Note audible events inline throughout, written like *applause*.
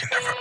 You're never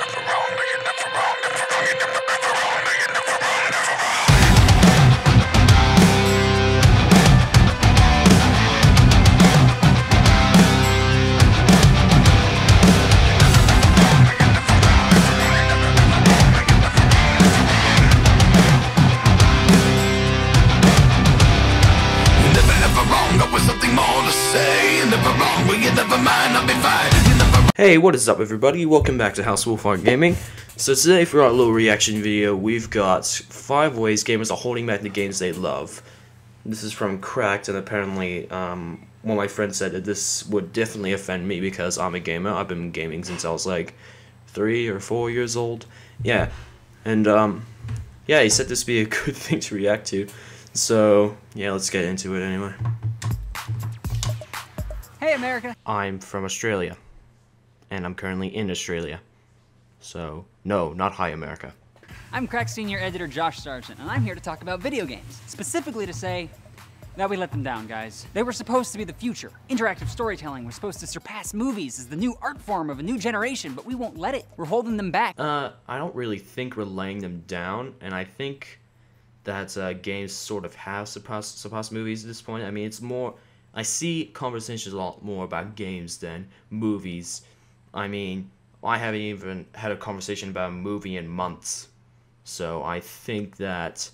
Hey, what is up everybody? Welcome back to House Wolf Art Gaming. So today for our little reaction video, we've got 5 ways gamers are holding back the games they love. This is from Cracked, and apparently um, one of my friends said that this would definitely offend me because I'm a gamer. I've been gaming since I was like 3 or 4 years old. Yeah, and um, yeah, he said this would be a *laughs* good thing to react to. So, yeah, let's get into it anyway. Hey, America. I'm from Australia, and I'm currently in Australia. So, no, not hi, America. I'm Crack Senior Editor Josh Sargent, and I'm here to talk about video games. Specifically to say that we let them down, guys. They were supposed to be the future. Interactive storytelling was supposed to surpass movies as the new art form of a new generation, but we won't let it. We're holding them back. Uh, I don't really think we're laying them down, and I think that uh, games sort of have surpassed, surpassed movies at this point. I mean, it's more. I see conversations a lot more about games than movies. I mean, I haven't even had a conversation about a movie in months. So I think that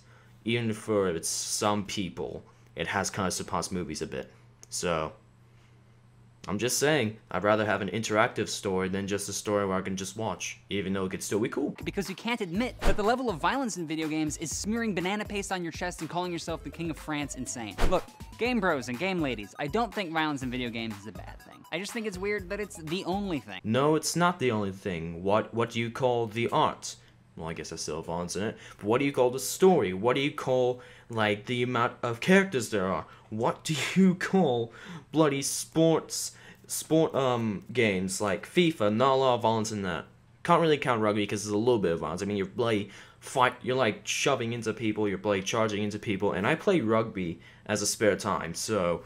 even for some people, it has kind of surpassed movies a bit. So I'm just saying, I'd rather have an interactive story than just a story where I can just watch, even though it could still be cool. because you can't admit that the level of violence in video games is smearing banana paste on your chest and calling yourself the king of France insane. Look, game bros and game ladies, I don't think violence in video games is a bad thing. I just think it's weird that it's the only thing. No, it's not the only thing. What what do you call the art? Well, I guess there's still have violence in it. But what do you call the story? What do you call like the amount of characters there are? What do you *laughs* call bloody sports sport um games like FIFA? Not a lot of violence in that. Can't really count rugby because there's a little bit of violence. I mean, you're bloody fight. You're like shoving into people. You're bloody charging into people. And I play rugby as a spare time, so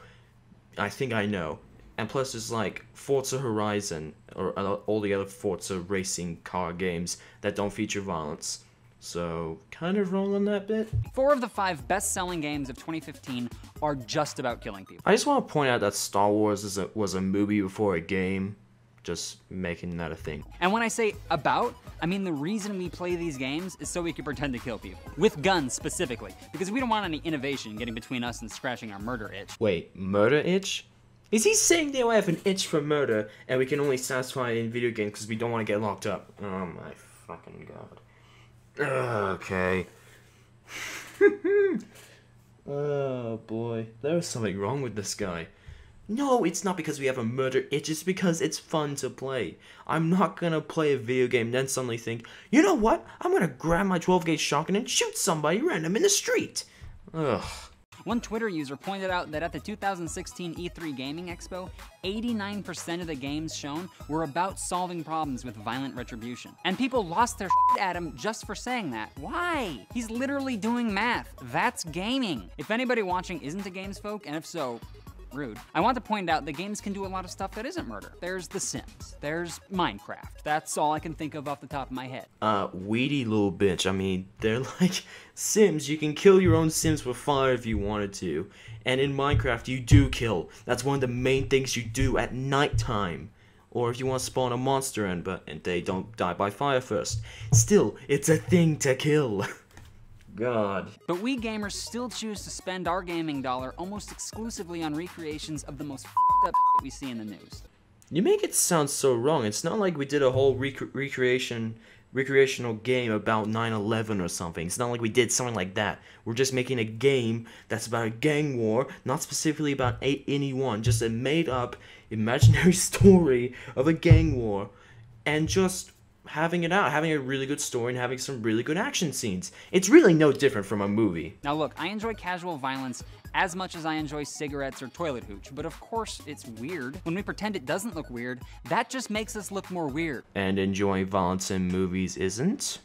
I think I know. And plus, there's like Forza Horizon or uh, all the other Forza racing car games that don't feature violence. So, kind of wrong on that bit. Four of the five best selling games of 2015 are just about killing people. I just want to point out that Star Wars is a, was a movie before a game. Just making that a thing. And when I say about, I mean the reason we play these games is so we can pretend to kill people. With guns specifically. Because we don't want any innovation getting between us and scratching our murder itch. Wait, murder itch? Is he saying they have an itch for murder and we can only satisfy it in video games because we don't want to get locked up? Oh my fucking god. Okay. *laughs* oh boy, there is something wrong with this guy. No, it's not because we have a murder itch, it's because it's fun to play. I'm not gonna play a video game then suddenly think, you know what? I'm gonna grab my 12 gauge shotgun and shoot somebody random in the street. Ugh. One Twitter user pointed out that at the 2016 E3 Gaming Expo, 89% of the games shown were about solving problems with violent retribution. And people lost their shit at him just for saying that. Why? He's literally doing math. That's gaming. If anybody watching isn't a games folk, and if so, rude. I want to point out that games can do a lot of stuff that isn't murder. There's The Sims. There's Minecraft. That's all I can think of off the top of my head. uh, weedy little bitch. I mean, *laughs* they're like Sims. You can kill your own Sims with fire if you wanted to. And in Minecraft, you do kill. That's one of the main things you do at nighttime. Or if you want to spawn a monster in, but and they don't die by fire first. Still, it's a thing to kill. *laughs* God. But we gamers still choose to spend our gaming dollar almost exclusively on recreations of the most fed up shit we see in the news. You make it sound so wrong. It's not like we did a whole rec- recreation recreational game about 9/11 or something. It's not like we did something like that. We're just making a game that's about a gang war, not specifically about anyone, just a made up imaginary *laughs* story of a gang war and just having it out, having a really good story and having some really good action scenes. It's really no different from a movie. Now look, I enjoy casual violence as much as I enjoy cigarettes or toilet hooch, but of course it's weird. When we pretend it doesn't look weird, that just makes us look more weird. And enjoying violence in movies isn't?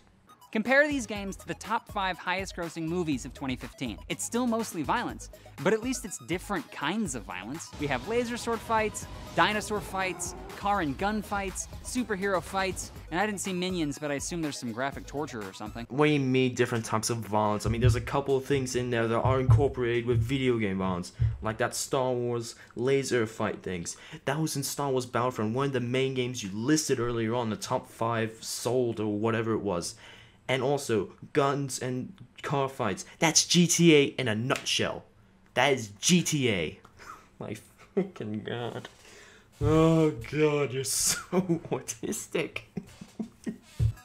Compare these games to the top five highest grossing movies of 2015. It's still mostly violence, but at least it's different kinds of violence. We have laser sword fights, dinosaur fights, car and gun fights, superhero fights, and I didn't see minions, but I assume there's some graphic torture or something. What do you mean different types of violence? I mean, there's a couple of things in there that are incorporated with video game violence, like that Star Wars laser fight things. That was in Star Wars Battlefront, one of the main games you listed earlier on, the top five sold or whatever it was. And also, guns and car fights. That's GTA in a nutshell. That is GTA. *laughs* My freaking god. Oh god, you're so *laughs* autistic.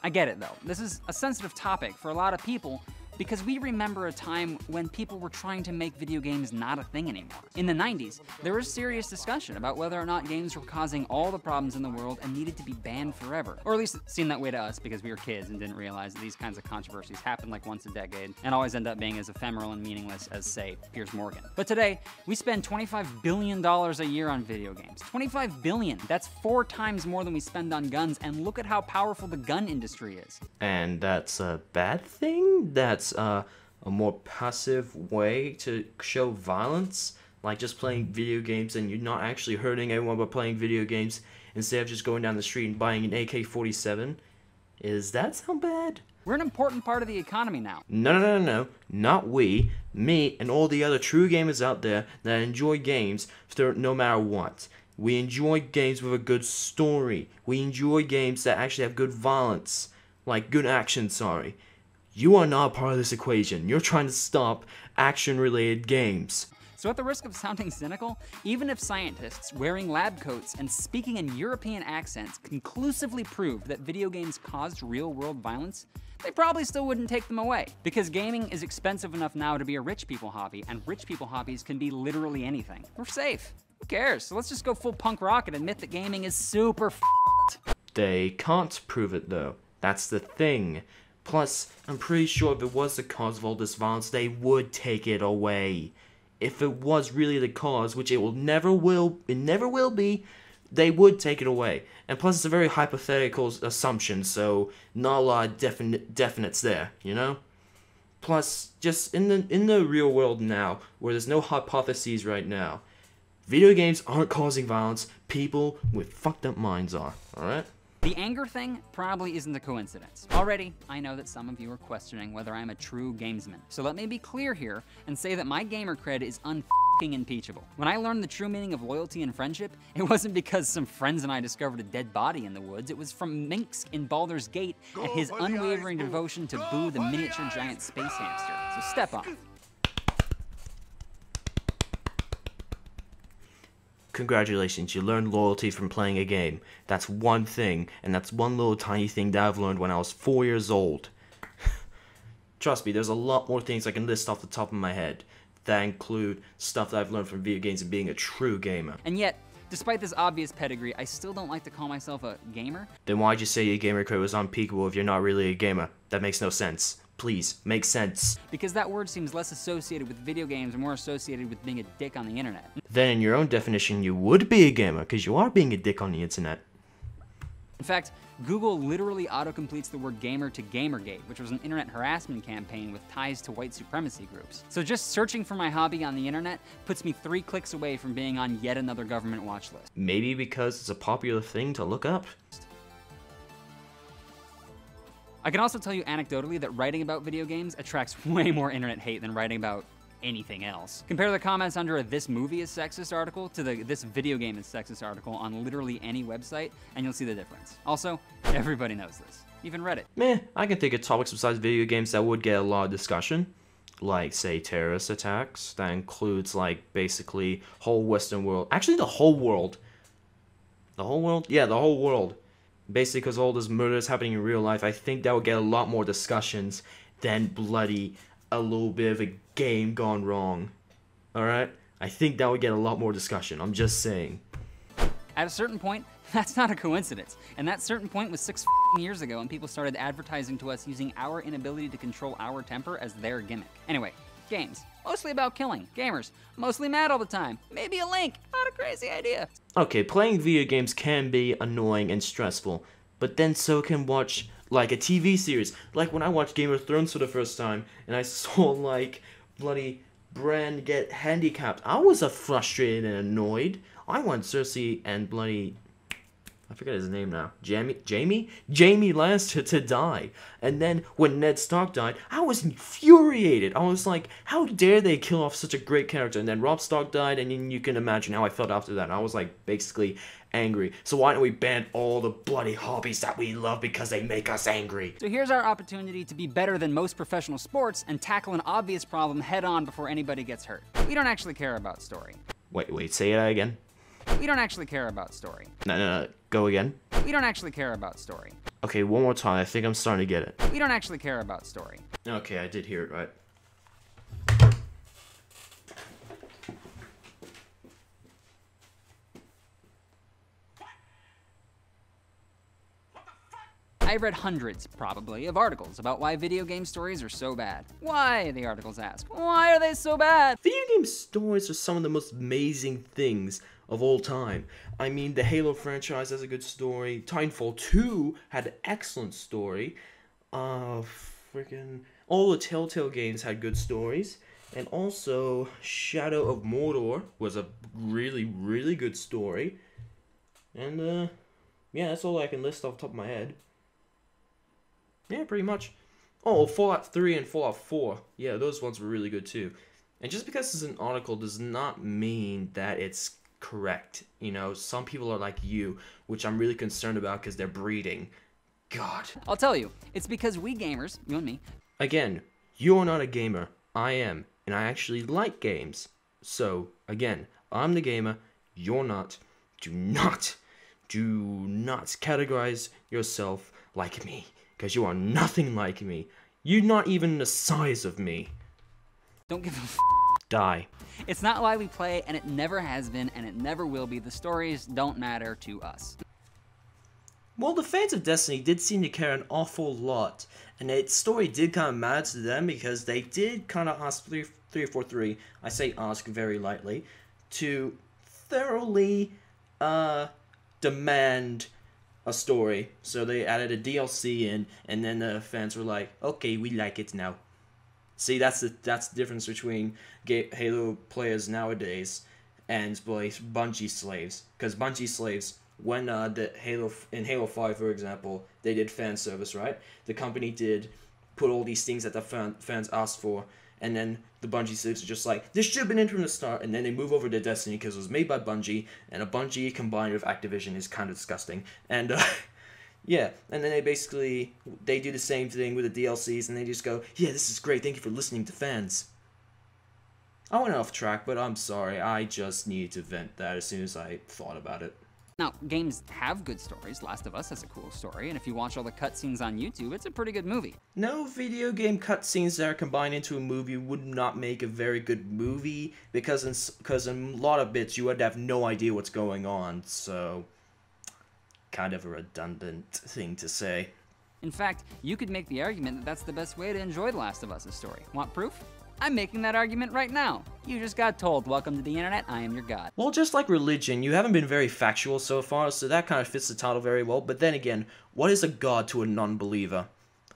I get it though. This is a sensitive topic for a lot of people because we remember a time when people were trying to make video games not a thing anymore. In the 90s, there was serious discussion about whether or not games were causing all the problems in the world and needed to be banned forever. Or at least it seemed that way to us because we were kids and didn't realize that these kinds of controversies happen like once a decade and always end up being as ephemeral and meaningless as, say, Piers Morgan. But today, we spend $25 billion a year on video games. 25 billion! That's four times more than we spend on guns, and look at how powerful the gun industry is. And that's a bad thing? That's uh, a more passive way to show violence? Like just playing video games and you're not actually hurting anyone by playing video games instead of just going down the street and buying an AK 47? Is that sound bad? We're an important part of the economy now. No, no, no, no, no. Not we. Me and all the other true gamers out there that enjoy games no matter what. We enjoy games with a good story. We enjoy games that actually have good violence. Like good action, sorry. You are not part of this equation. You're trying to stop action related games. So, at the risk of sounding cynical, even if scientists wearing lab coats and speaking in European accents conclusively proved that video games caused real world violence, they probably still wouldn't take them away. Because gaming is expensive enough now to be a rich people hobby, and rich people hobbies can be literally anything. We're safe. Who cares? So let's just go full punk rock and admit that gaming is super f***ed. They can't prove it though. That's the thing. Plus, I'm pretty sure if it was the cause of all this violence, they would take it away. If it was really the cause, which it will never will, it never will be, they would take it away. And plus, it's a very hypothetical assumption, so not a lot of definite definites there, you know. Plus, just in the in the real world now, where there's no hypotheses right now, video games aren't causing violence. People with fucked up minds are. All right. The anger thing probably isn't a coincidence. Already, I know that some of you are questioning whether I'm a true gamesman. So let me be clear here and say that my gamer cred is unfucking impeachable. When I learned the true meaning of loyalty and friendship, it wasn't because some friends and I discovered a dead body in the woods. It was from Minsc in Baldur's Gate and his unwavering devotion to Boo the miniature giant space hamster. So step on. Congratulations, you learned loyalty from playing a game. That's one thing, and that's one little tiny thing that I've learned when I was four years old. *laughs* Trust me, there's a lot more things I can list off the top of my head that include stuff that I've learned from video games and being a true gamer. And yet, despite this obvious pedigree, I still don't like to call myself a gamer. Then why'd you say your gamer cred was unpeakable if you're not really a gamer? That makes no sense. Please, make sense. Because that word seems less associated with video games and more associated with being a dick on the internet. Then in your own definition, you would be a gamer, because you are being a dick on the internet. In fact, Google literally autocompletes the word gamer to Gamergate, which was an internet harassment campaign with ties to white supremacy groups. So just searching for my hobby on the internet puts me three clicks away from being on yet another government watch list. Maybe because it's a popular thing to look up? I can also tell you anecdotally that writing about video games attracts *laughs* way more internet hate than writing about anything else. Compare the comments under a this movie is sexist article to the this video game is sexist article on literally any website, and you'll see the difference. Also, everybody knows this. Even Reddit. Meh, I can think of topics besides video games that would get a lot of discussion. Like, say, terrorist attacks. That includes, like, basically whole Western world. Actually, the whole world. The whole world? Yeah, the whole world. Basically, because all this murder is happening in real life, I think that would get a lot more discussions than bloody a little bit of a game gone wrong. Alright? I think that would get a lot more discussion. I'm just saying. At a certain point, *laughs* that's not a coincidence. And that certain point was six years ago, and people started advertising to us using our inability to control our temper as their gimmick. Anyway, games. Mostly about killing. Gamers. Mostly mad all the time. Maybe a link. Not a crazy idea. Okay, playing video games can be annoying and stressful, but then so can watch like a TV series. Like when I watched Game of Thrones for the first time and I *laughs* saw like bloody Bran get handicapped, I was a frustrated and annoyed. I want Cersei and bloody I forget his name now. Jaime, Jaime, Jaime Lannister to die. And then when Ned Stark died, I was infuriated. I was like, how dare they kill off such a great character? And then Robb Stark died, and you can imagine how I felt after that. I was like, basically angry. So why don't we ban all the bloody hobbies that we love because they make us angry? So here's our opportunity to be better than most professional sports and tackle an obvious problem head on before anybody gets hurt. We don't actually care about story. Wait, wait, say that again. We don't actually care about story. No, no, no. Go again. We don't actually care about story. Okay, one more time. I think I'm starting to get it. We don't actually care about story. Okay, I did hear it right. I've read hundreds, probably, of articles about why video game stories are so bad. Why, the articles ask. Why are they so bad? Video game stories are some of the most amazing things of all time. I mean, the Halo franchise has a good story. Titanfall 2 had an excellent story. Uh, freaking. All the Telltale games had good stories. And also, Shadow of Mordor was a really, really good story. And, uh, yeah, that's all I can list off top of my head. Yeah, pretty much. Oh, Fallout 3 and Fallout 4. Yeah, those ones were really good too. And just because it's an article does not mean that it's correct. You know, some people are like you, which I'm really concerned about because they're breeding. God. I'll tell you, it's because we gamers, you and me, Again, you're not a gamer. I am. And I actually like games. So, again, I'm the gamer. You're not. Do not, do not categorize yourself like me. Because you are nothing like me. You're not even the size of me. don't give a f- Die. It's not why we play, and it never has been, and it never will be. The stories don't matter to us. Well, the fans of Destiny did seem to care an awful lot, and its story did kind of matter to them because they did kind of ask 3, 343, I say ask very lightly, to thoroughly uh, demand a story. So they added a DLC in, and then the fans were like, okay, we like it now. See, that's the that's the difference between Halo players nowadays and boy Bungie slaves. Because Bungie slaves, when uh, the Halo in Halo Five, for example, they did fan service, right? The company did put all these things that the fan, fans asked for, and then the Bungie slaves are just like, this should have been in from the start, and then they move over to Destiny because it was made by Bungie, and a Bungie combined with Activision is kind of disgusting, and. Uh, *laughs* Yeah, and then they basically they do the same thing with the DLCs, and they just go, "Yeah, this is great. Thank you for listening to fans." I went off track, but I'm sorry. I just needed to vent that as soon as I thought about it. Now, games have good stories. Last of Us has a cool story, and if you watch all the cutscenes on YouTube, it's a pretty good movie. No video game cutscenes that are combined into a movie would not make a very good movie because in because in a lot of bits you would have no idea what's going on. So, kind of a redundant thing to say. In fact, you could make the argument that that's the best way to enjoy The Last of Us' story. Want proof? I'm making that argument right now. You just got told, welcome to the internet, I am your god. Well, just like religion, you haven't been very factual so far, so that kind of fits the title very well. But then again, what is a god to a non believer?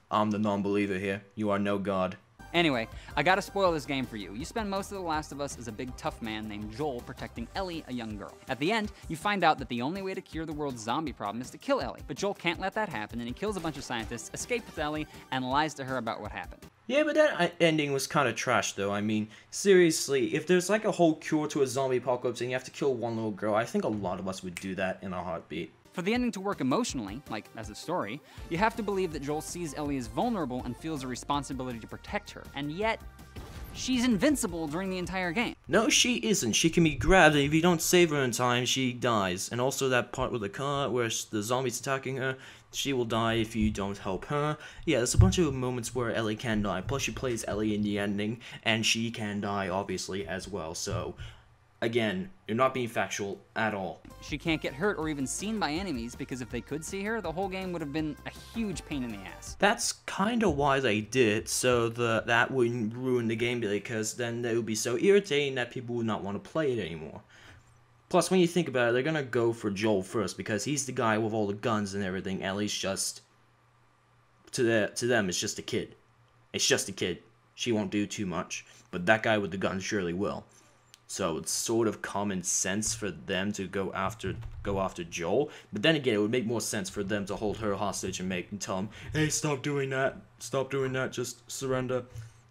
I'm the non believer here. You are no god. Anyway, I gotta spoil this game for you. You spend most of The Last of Us as a big tough man named Joel protecting Ellie, a young girl. At the end, you find out that the only way to cure the world's zombie problem is to kill Ellie. But Joel can't let that happen, and he kills a bunch of scientists, escapes with Ellie, and lies to her about what happened. Yeah, but that ending was kind of trash, though. I mean, seriously, if there's like a whole cure to a zombie apocalypse and you have to kill one little girl, I think a lot of us would do that in a heartbeat. For the ending to work emotionally, like as a story, you have to believe that Joel sees Ellie as vulnerable and feels a responsibility to protect her. And yet, she's invincible during the entire game. No, she isn't. She can be grabbed, and if you don't save her in time, she dies. And also that part with the car where the zombie's attacking her, she will die if you don't help her. Yeah, there's a bunch of moments where Ellie can die. Plus, she plays Ellie in the ending, and she can die, obviously, as well. So, again, you're not being factual at all. She can't get hurt or even seen by enemies because if they could see her, the whole game would have been a huge pain in the ass. That's kind of why they did it, so the that wouldn't ruin the game because then it would be so irritating that people would not want to play it anymore. Plus, when you think about it, they're gonna go for Joel first because he's the guy with all the guns and everything. Ellie's just to the, to them, it's just a kid. It's just a kid. She won't do too much, but that guy with the gun surely will. So it's sort of common sense for them to go after go after Joel. But then again, it would make more sense for them to hold her hostage and make and tell him, "Hey, stop doing that. Stop doing that. Just surrender."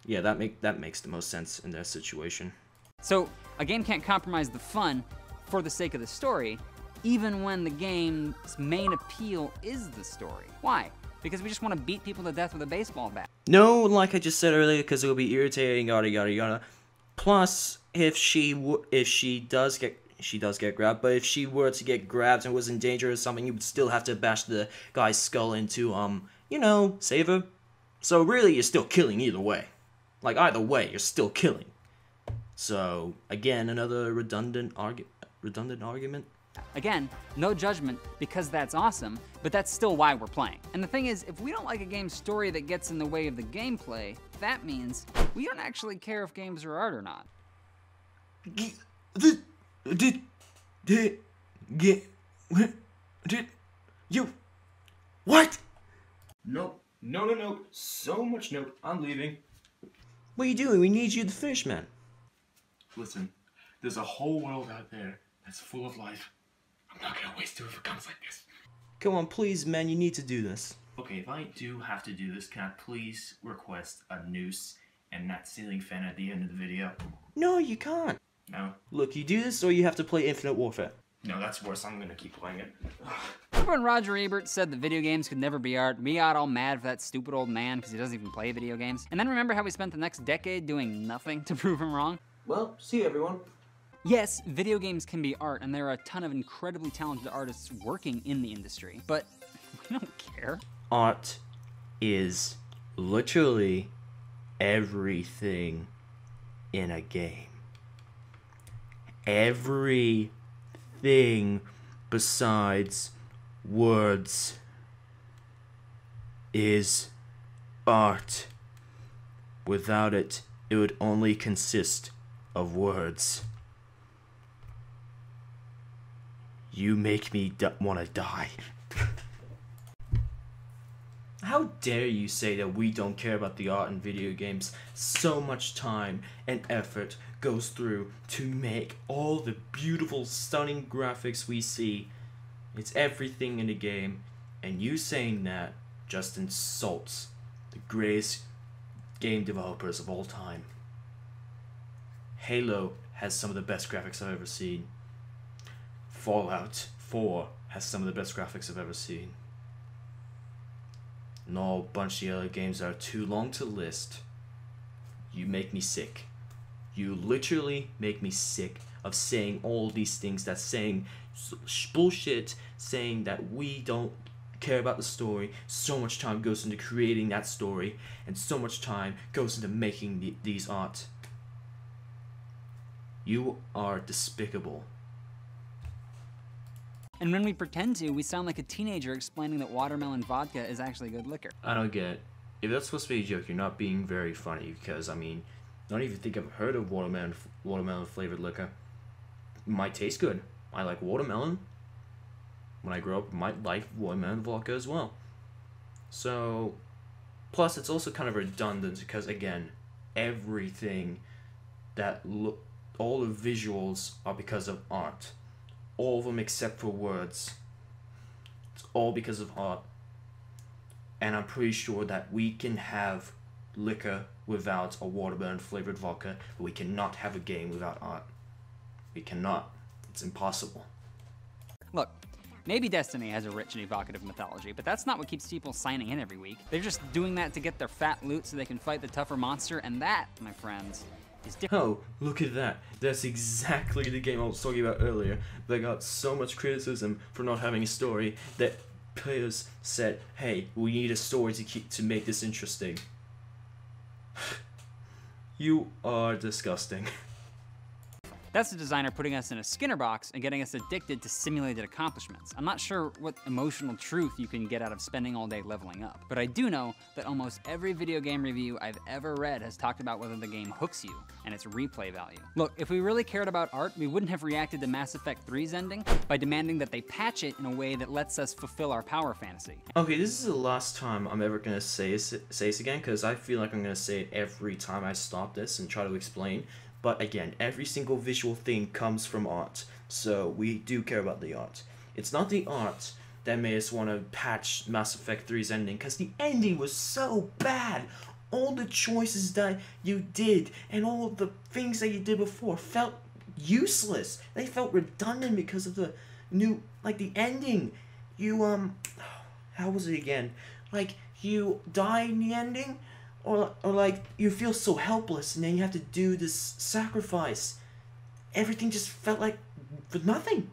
Yeah, that make that makes the most sense in their situation. So, a game can't compromise the fun for the sake of the story, even when the game's main appeal is the story. Why? Because we just want to beat people to death with a baseball bat. No, like I just said earlier, because it will be irritating, yada yada yada. Plus, if she w- if she does get she does get grabbed, but if she were to get grabbed and was in danger or something, you would still have to bash the guy's skull into um, you know, save her. So really, you're still killing either way. Like either way, you're still killing. So again, another redundant argu- redundant argument. Again, no judgment because that's awesome, but that's still why we're playing. And the thing is, if we don't like a game's story that gets in the way of the gameplay, that means we don't actually care if games are art or not. Did did did get did you what? Nope. No, no, no. So much nope. I'm leaving. What are you doing? We need you to finish, man. Listen, there's a whole world out there that's full of life. I'm not gonna waste it if it comes like this. Come on, please, man. You need to do this. Okay, if I do have to do this, can I please request a noose and that ceiling fan at the end of the video? No, you can't. No? Look, you do this or you have to play Infinite Warfare. No, that's worse. I'm gonna keep playing it. Remember when Roger Ebert said that video games could never be art? We got all mad for that stupid old man because he doesn't even play video games. And then remember how we spent the next decade doing nothing *laughs* to prove him wrong? Well, see everyone. Yes, video games can be art, and there are a ton of incredibly talented artists working in the industry, but *laughs* we don't care. Art is literally everything in a game. Everything besides words is art. Without it, it would only consist of words. You make me want to die. *laughs* How dare you say that we don't care about the art in video games? So much time and effort goes through to make all the beautiful, stunning graphics we see. It's everything in the game, and you saying that just insults the greatest game developers of all time. Halo has some of the best graphics I've ever seen. Fallout 4 has some of the best graphics I've ever seen. And all bunch of the other games that are too long to list. You make me sick. You literally make me sick of saying all these things that's saying sh- bullshit, saying that we don't care about the story. So much time goes into creating that story, and so much time goes into making the, these art. You are despicable. And when we pretend to, we sound like a teenager explaining that watermelon vodka is actually good liquor. I don't get. If that's supposed to be a joke, you're not being very funny because I mean, I don't even think I've heard of watermelon watermelon flavored liquor. Might taste good. I like watermelon. When I grow up, might like watermelon vodka as well. So, plus it's also kind of redundant because again, everything that look, all the visuals are because of art. All of them except for words. It's all because of art and I'm pretty sure that we can have liquor without a watermelon flavored vodka, but we cannot have a game without art. We cannot. It's impossible. Look, maybe Destiny has a rich and evocative mythology, but that's not what keeps people signing in every week. They're just doing that to get their fat loot so they can fight the tougher monster, and that, my friends, is different. Oh, look at that. That's exactly the game I was talking about earlier. They got so much criticism for not having a story that players said, "Hey, we need a story to keep to make this interesting." You are disgusting. That's the designer putting us in a Skinner box and getting us addicted to simulated accomplishments. I'm not sure what emotional truth you can get out of spending all day leveling up, but I do know that almost every video game review I've ever read has talked about whether the game hooks you and its replay value. Look, if we really cared about art, we wouldn't have reacted to Mass Effect 3's ending by demanding that they patch it in a way that lets us fulfill our power fantasy. Okay, this is the last time I'm ever gonna say say this again because I feel like I'm gonna say it every time I stop this and try to explain. But again, every single visual thing comes from art, so we do care about the art. It's not the art that made us want to patch Mass Effect 3's ending because the ending was so bad. All the choices that you did and all the things that you did before felt useless. They felt redundant because of the new, like the ending. You, um, how was it again? Like, you die in the ending? Or, or like, you feel so helpless and then you have to do this sacrifice. Everything just felt like for nothing.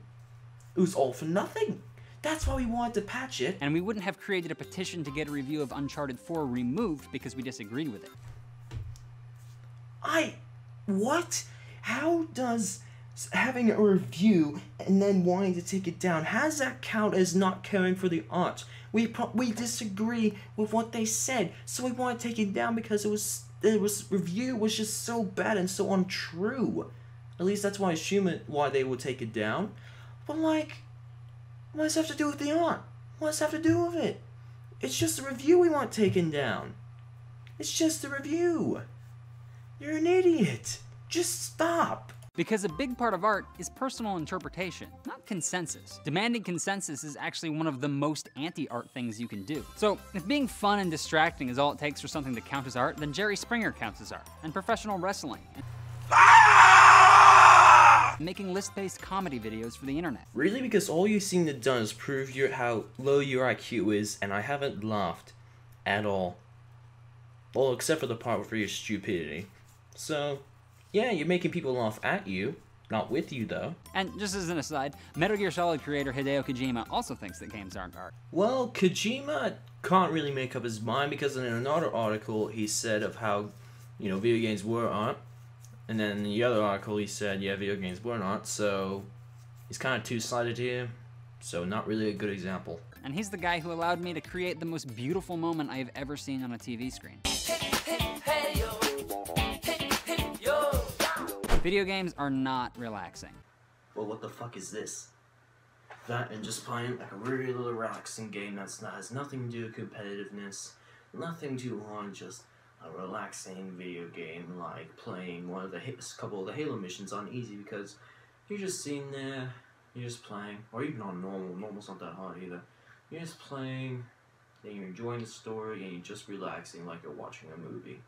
It was all for nothing. That's why we wanted to patch it. And we wouldn't have created a petition to get a review of Uncharted 4 removed because we disagreed with it. I. What? How does having a review and then wanting to take it down, how does that count as not caring for the art? We pro- we disagree with what they said, so we want to take it down because it was it was review was just so bad and so untrue. At least that's why I assume it, why they would take it down. But like, what does that have to do with the art? What does that have to do with it? It's just a review we want taken down. It's just a review. You're an idiot. Just stop. Because a big part of art is personal interpretation, not consensus. Demanding consensus is actually one of the most anti art things you can do. So, if being fun and distracting is all it takes for something to count as art, then Jerry Springer counts as art, and professional wrestling. And ah! making list based comedy videos for the internet. Really? Because all you seem to done is prove your how low your IQ is, and I haven't laughed at all. Well, except for the part for your stupidity. So, yeah, you're making people laugh at you, not with you though. And just as an aside, Metal Gear Solid creator Hideo Kojima also thinks that games aren't art. Well, Kojima can't really make up his mind because in another article he said of how, you know, video games were art, and then in the other article he said, yeah, video games were not. So he's kind of two-sided here. So not really a good example. And he's the guy who allowed me to create the most beautiful moment I have ever seen on a TV screen. Video games are not relaxing. Well, what the fuck is this? That and just playing like a really little relaxing game that's not, has nothing to do with competitiveness, nothing too on, just a relaxing video game like playing one of the couple of the Halo missions on easy because you're just sitting there, you're just playing, or even on normal. Normal's not that hard either. You're just playing, and you're enjoying the story, and you're just relaxing like you're watching a movie.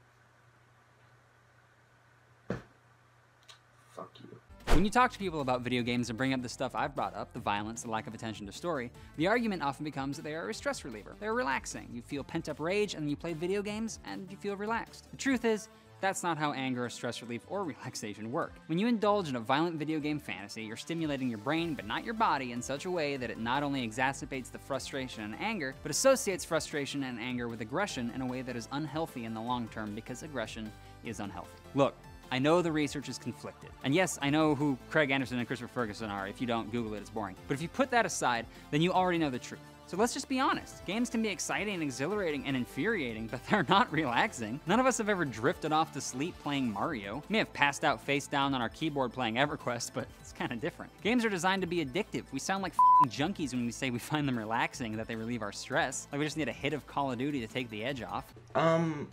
Fuck you. When you talk to people about video games and bring up the stuff I've brought up, the violence, the lack of attention to story, the argument often becomes that they are a stress reliever. They're relaxing. You feel pent up rage and you play video games and you feel relaxed. The truth is, that's not how anger, stress relief, or *laughs* relaxation work. When you indulge in a violent video game fantasy, you're stimulating your brain but not your body in such a way that it not only exacerbates the frustration and anger, but associates frustration and anger with aggression in a way that is unhealthy in the long term because aggression is unhealthy. Look, I know the research is conflicted. And yes, I know who Craig Anderson and Christopher Ferguson are. If you don't Google it, it's boring. But if you put that aside, then you already know the truth. So let's just be honest. Games can be exciting and exhilarating and infuriating, but they're not relaxing. None of us have ever drifted off to sleep playing Mario. We may have passed out face down on our keyboard playing EverQuest, but *laughs* it's kind of different. Games are designed to be addictive. We sound like junkies when we say we find them relaxing, that they relieve our stress. Like we just need a hit of Call of Duty to take the edge off. Um,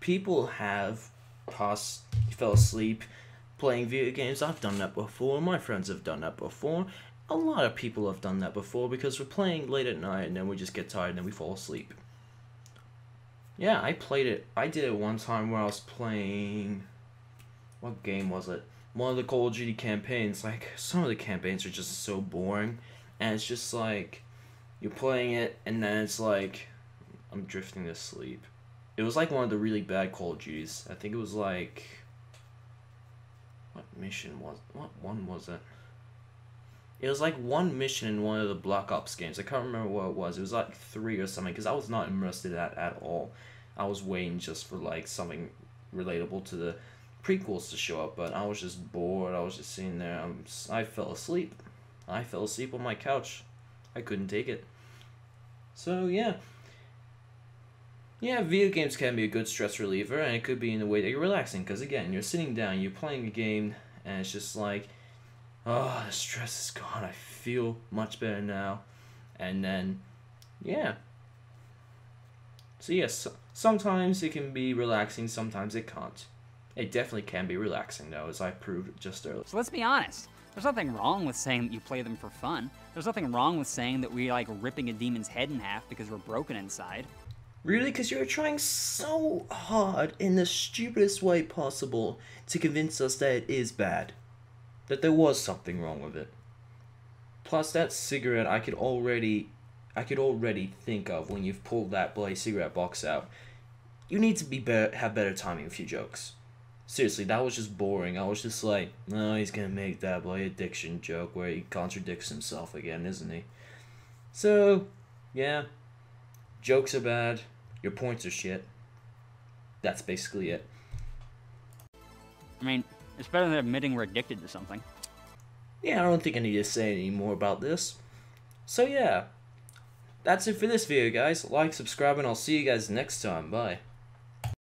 people have pass fell asleep playing video games. I've done that before. My friends have done that before. A lot of people have done that before because we're playing late at night and then we just get tired and then we fall asleep. Yeah, I played it. I did it one time where I was playing. What game was it? One of the Call of Duty campaigns. Like, some of the campaigns are just so boring. And it's just like. You're playing it and then it's like. I'm drifting to sleep. It was like one of the really bad Call of Duties. I think it was like. What mission was? What one was it? It was like one mission in one of the Black Ops games. I can't remember what it was. It was like three or something because I was not immersed in that at all. I was waiting just for like something relatable to the prequels to show up, but I was just bored. I was just sitting there. I'm, I fell asleep. I fell asleep on my couch. I couldn't take it. So yeah. Yeah, video games can be a good stress reliever, and it could be in a way that you're relaxing. Because again, you're sitting down, you're playing a game, and it's just like, oh, the stress is gone. I feel much better now. And then, yeah. So yes, sometimes it can be relaxing, sometimes it can't. It definitely can be relaxing though, as I proved just earlier. So let's be honest. There's nothing wrong with saying that you play them for fun. There's nothing wrong with saying that we like ripping a demon's head in half because we're broken inside. Really? Because you're trying so hard in the stupidest way possible to convince us that it is bad. That there was something wrong with it. Plus, that cigarette I could already. I could already think of when you've pulled that bloody cigarette box out. You need to be better, have better timing with your jokes. Seriously, that was just boring. I was just like, no, he's gonna make that bloody addiction joke where he contradicts himself again, isn't he? So, yeah, jokes are bad, your points are shit. That's basically it. I mean, it's better than admitting we're addicted to something. Yeah, I don't think I need to say any more about this. So yeah, that's it for this video, guys. Like, subscribe, and I'll see you guys next time. Bye.